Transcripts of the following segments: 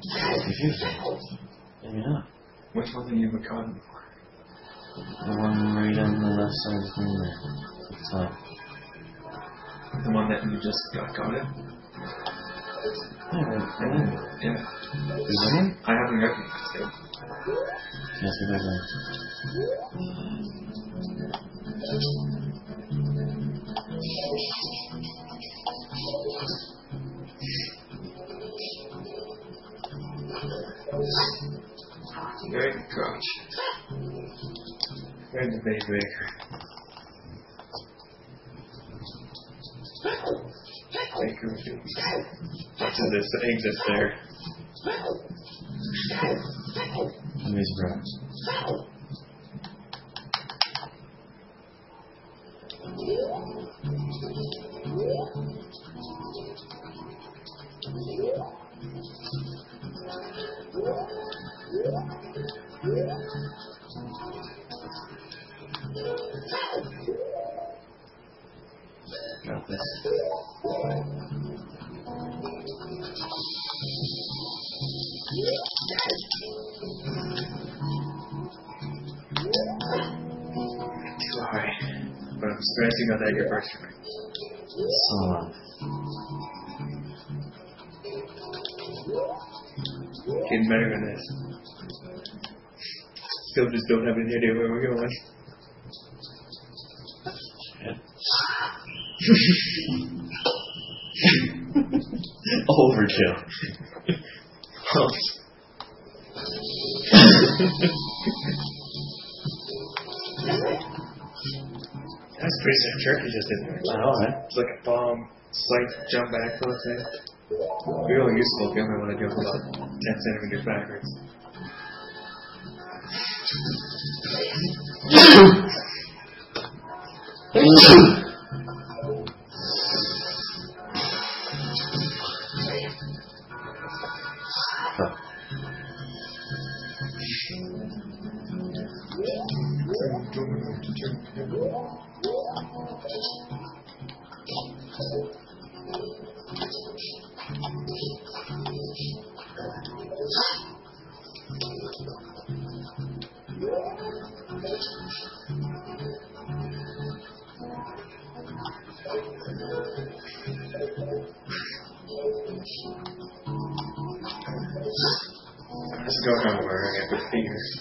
Confusing. Maybe not. Which one do you a card for? The one right on the left side of the screen there. Up. The one that you just got coded? Yeah, right, right in. Yeah. Is that him? I haven't recognized it. Yes, it is him. Good coach. Very good baby. Baker What's in this exit there? Let me that your first try. So. Getting better than this. Still just don't have any idea where we're going. Overkill. That's pretty sick trick you just did there. I know, right? It's like a bomb, slight jump back flip thing. Really useful if you only want to jump about 10 centimeters backwards. Let's go nowhere. I got the fingers.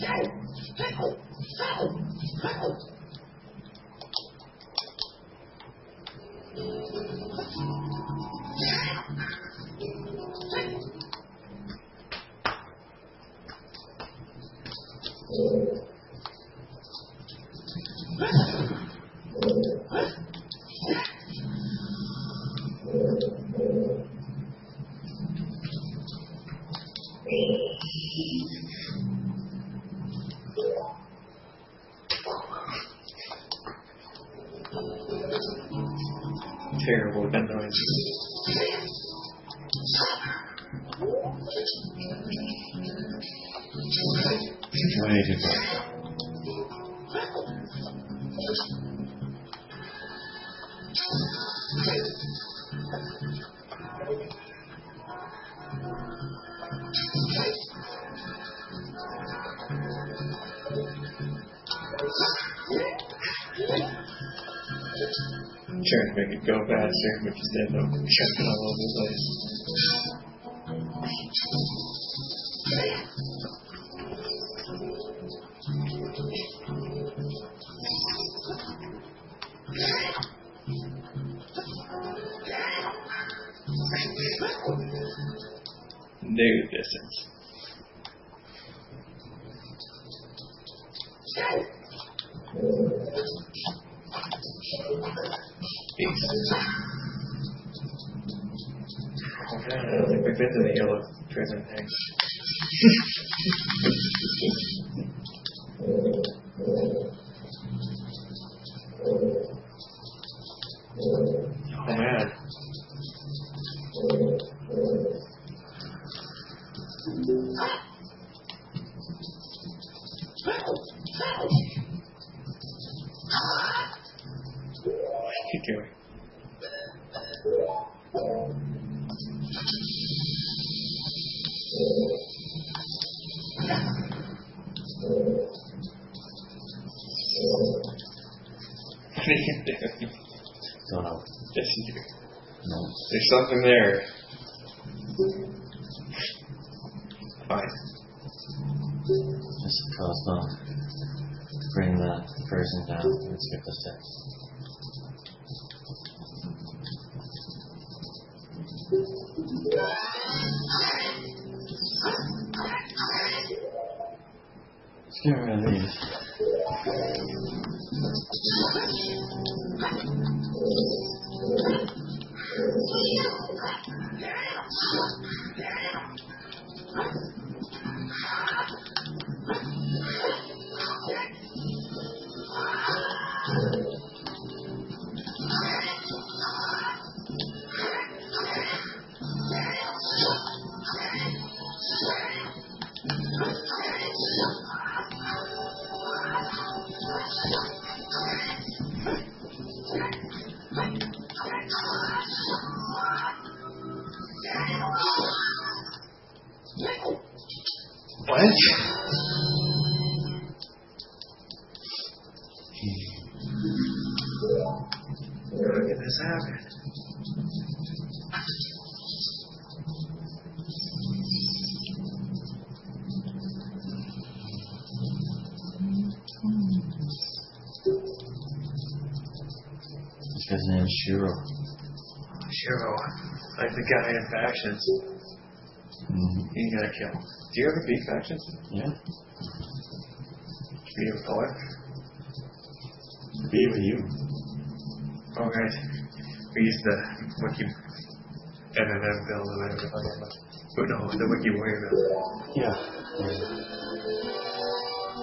Wow! Wow! Wow! Wow! 185. Trying to make it go faster, but end up jumping all over the place. Negative distance. Peace. Okay, I think we've been to the yellow. Prison thing. oh man. Don't know. Yes, you do. No. There's something there. Fine. Just cause them um, to bring that person down and skip the steps. Let's get rid of these. What? This guy's name is Shiro. Shiro, like the guy in factions, Mm-hmm. you gotta kill. Do you ever beat factions? Yeah. You ever color? Be with you. Oh, right. We used the Wiki MMM build or whatever the fuck was. But no, the Wiki Warrior build. Yeah.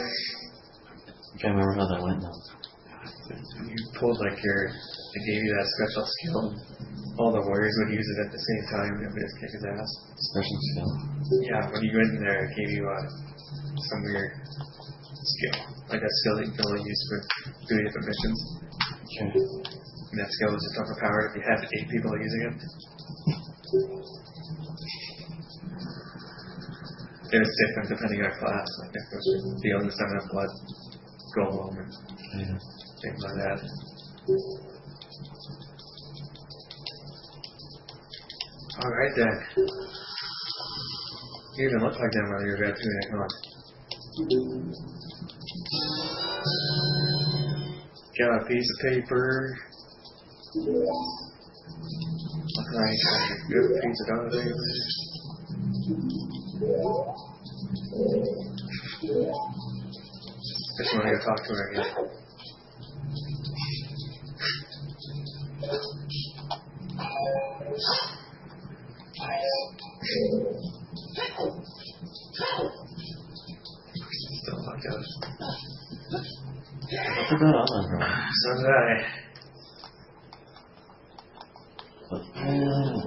I can't remember how that went now. You pulled like your, it gave you that special skill. All the warriors would use it at the same time and it would just kick his ass. Special skill. Yeah, when you went in there, it gave you uh, some weird skill. Like a skill that you can only use for doing different missions. Okay. And that skill was just overpowered if you had eight people using it. It was different depending on class. Like if it was the seven of blood, golem, and Yeah. things like that. Alright then. You even look like them while you were red tunic, huh? Got a piece of paper. Nice, good piece of paper. Just want to go talk to her again. Still. I that on there, bro. So did I. But, uh,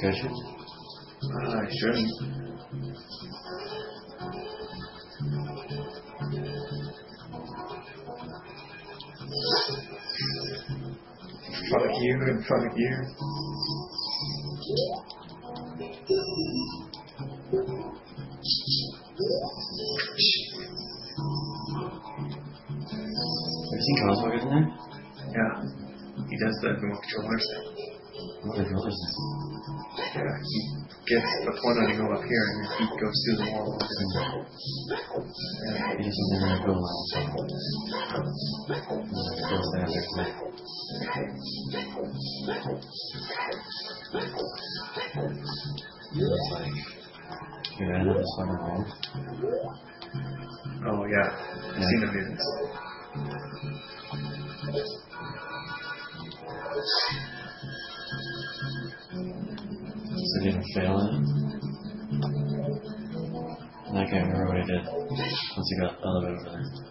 catch you? Uh, I shouldn't. Fuck you and fuck you. You seen Cosmo in there? Yeah. He does the remote controllers. What are those? Yeah. He gets the point on to go up here and your feet goes through the wall. Yeah. He doesn't go. Yeah, goes down there. It's like, you're out the summer home. Oh yeah. I've seen do this. So did he fail it? And I can't remember what he did once he got elevated over there.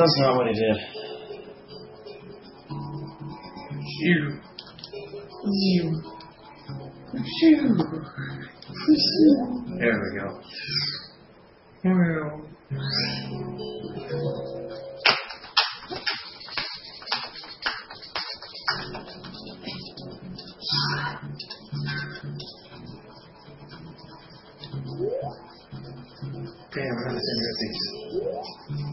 That's not what he did. Phew. There we go. Well. Damn, I'm gonna send you these.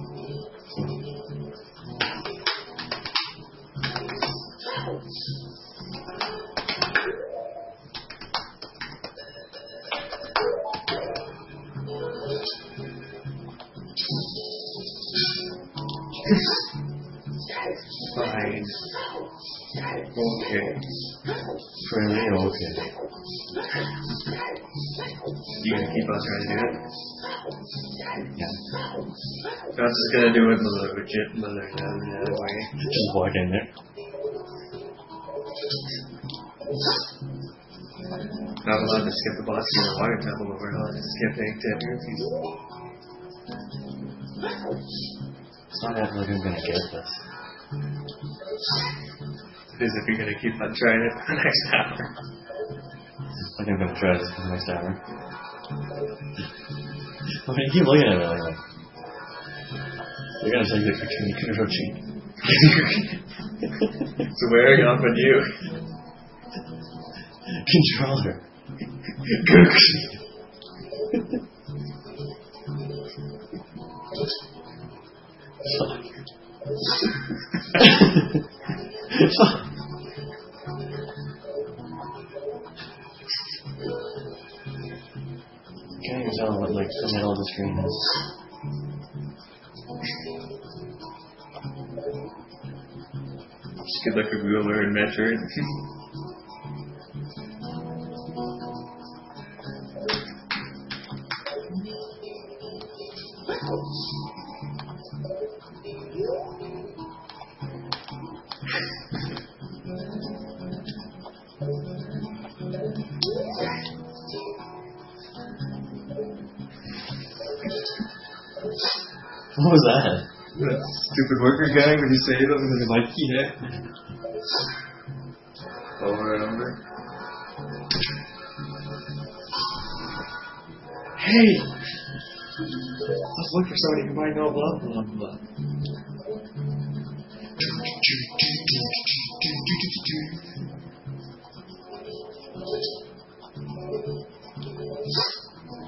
Fine. Okay. Fairly okay. You gonna keep on trying to do it? Yeah. Was just gonna do it the legit, the the other way. Just walk in there. Not allowed to skip the boss in the water temple, but we're allowed to skip egg tip It's not that like I'm gonna get this. Is if you're gonna keep on trying it for the next hour. Like I'm gonna try this for the next hour. I mean, you keep looking at me like that. You're gonna take the picture and you can rotate. it's wearing off on you. Controller. Fuck. Can't even tell what like the middle of the screen is. Just get like a ruler and measure it. What was that? That stupid worker guy when you say them and the mic yeah. Over and over. Hey! Let's look for somebody who might know blah blah blah.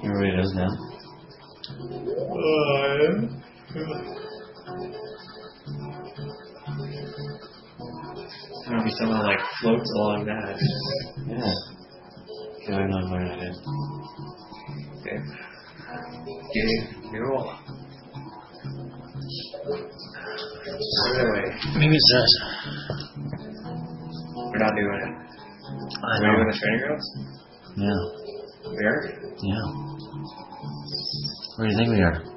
You know what it is now? I don't know, someone like floats along that. Yeah. Okay, I know what I did. Okay. Getting new. Anyway, Maybe it's this. we're not doing it. I Are we doing the training grounds? Yeah. We are? Yeah. Where do you think we are?